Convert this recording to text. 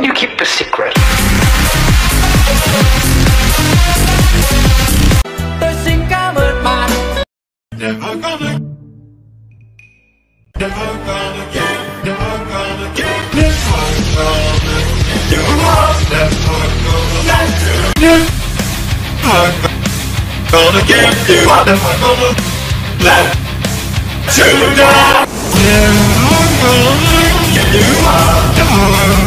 Can you keep the secret? tôi xin cảm ơn bạn Never gonna, never gonna get, never gonna get, never gonna get. You lost, never gonna let you, never gonna get. You never gonna let you down, never gonna get you up, never